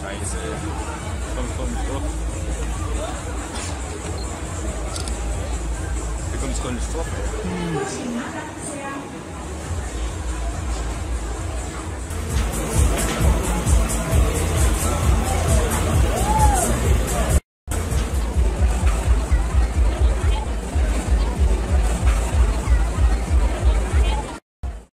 Scheiße. Komm, komm, komm. Du kommst gar nicht drauf. Hm.